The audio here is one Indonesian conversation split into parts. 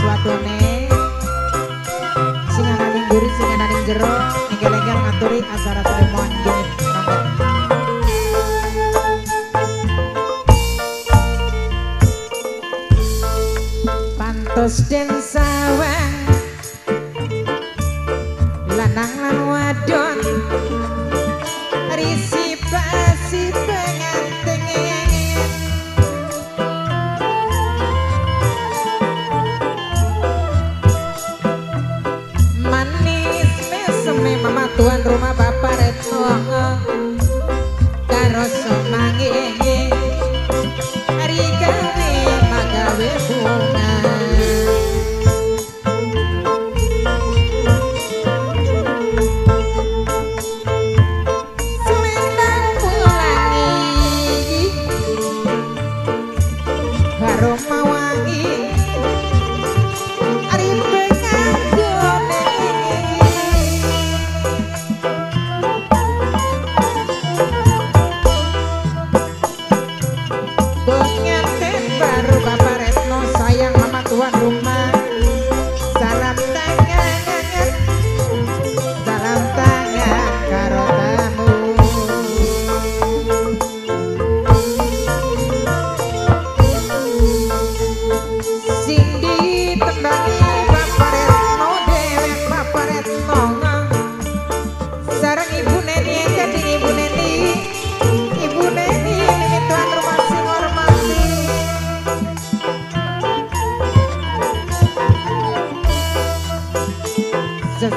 Suatu sing singa naring gurih singa naring ning jero ngaturi acara ketemuan gini Pantos den sawang lanang lan wadon risi pasif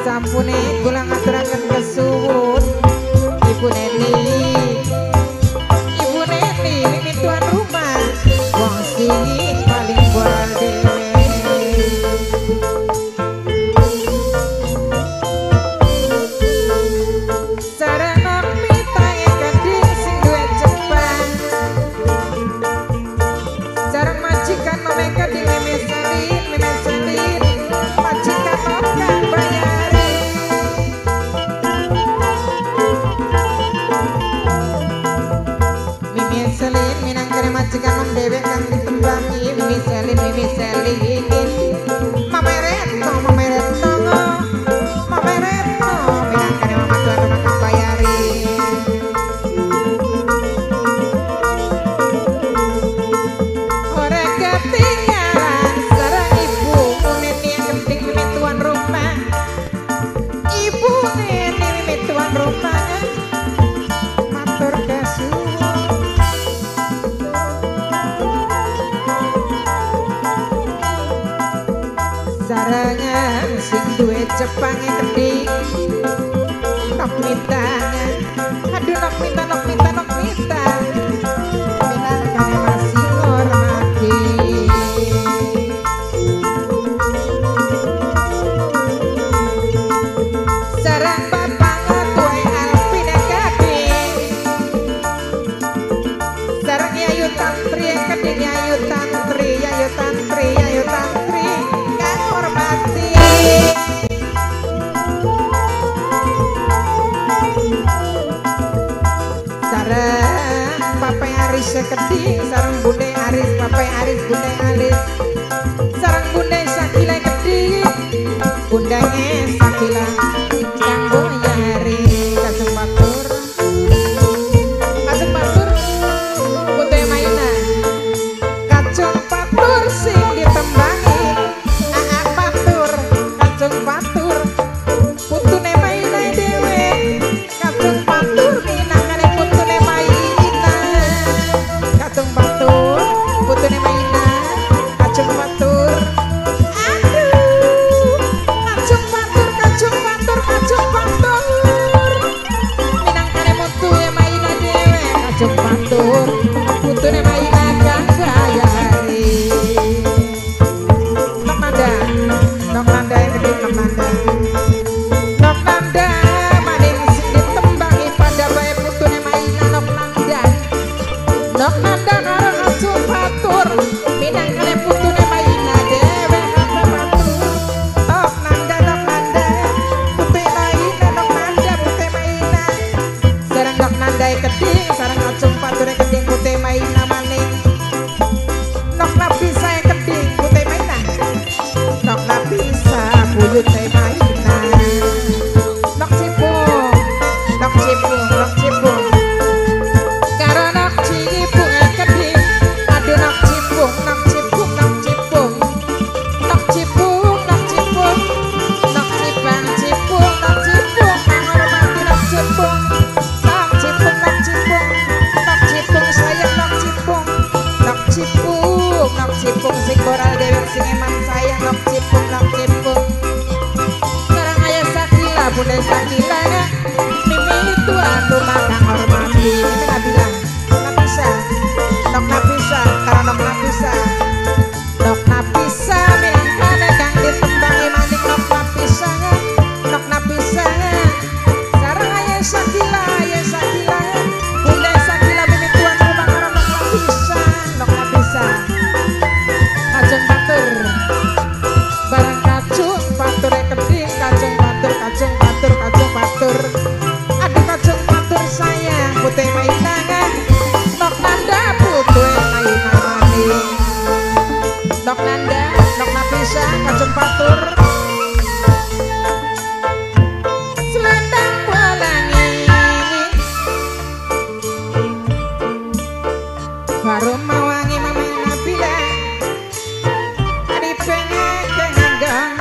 sampune kula ngaturaken kesuwun Ibu Neni. larangan sing duwe cepange keting tak mintangan aduh tak mintangan Aris seketi sarang bunde Aris papai Aris bunde Aris. Sarang bunde Sakila Kedi bundanya Sakila. cipung nak cipung sing boral dewek sing emang karo wangi mama nabila Ari pengen kengang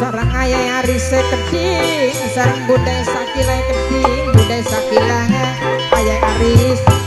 Sarang ayah arise keding Sarang budai sakilai keding Budai sakilangan ayah aris